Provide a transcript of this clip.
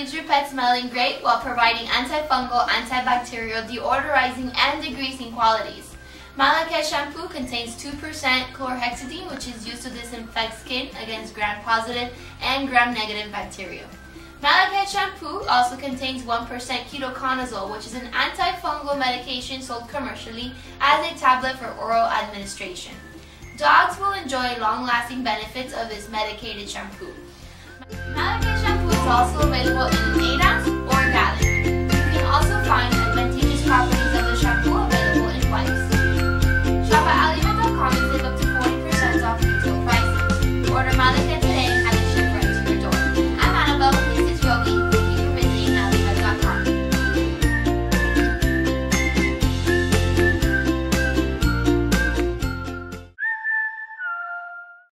leaves your pet smelling great while providing antifungal, antibacterial, deodorizing, and degreasing qualities. Mal-A-Ket shampoo contains 2% chlorhexidine, which is used to disinfect skin against gram-positive and gram-negative bacteria. Mal-A-Ket shampoo also contains 1% ketoconazole, which is an antifungal medication sold commercially as a tablet for oral administration. Dogs will enjoy long-lasting benefits of this medicated shampoo. Shampoo also available